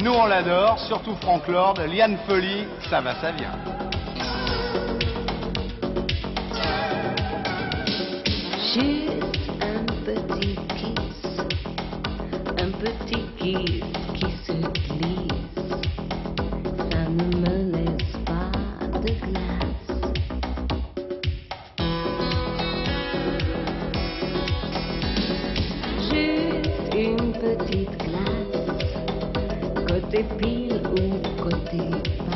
Nous, on l'adore, surtout Franck Lord, Liane Folly, ça va, ça vient. Juste un petit kiss, un petit kiss qui se glisse, ça ne me laisse pas de glace. Juste une petite glace. se pil un côté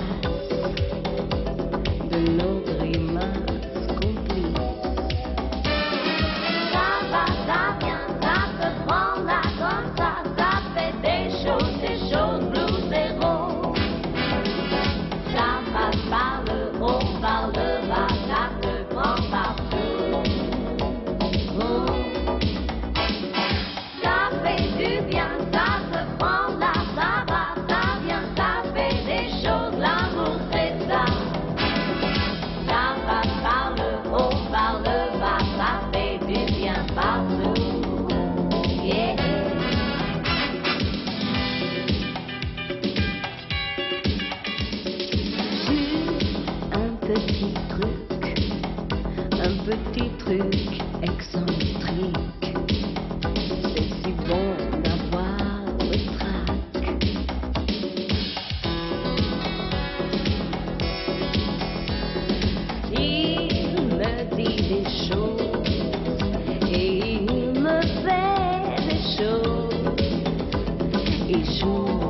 Exu.